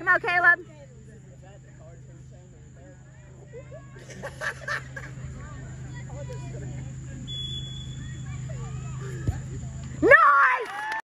Come out, Caleb.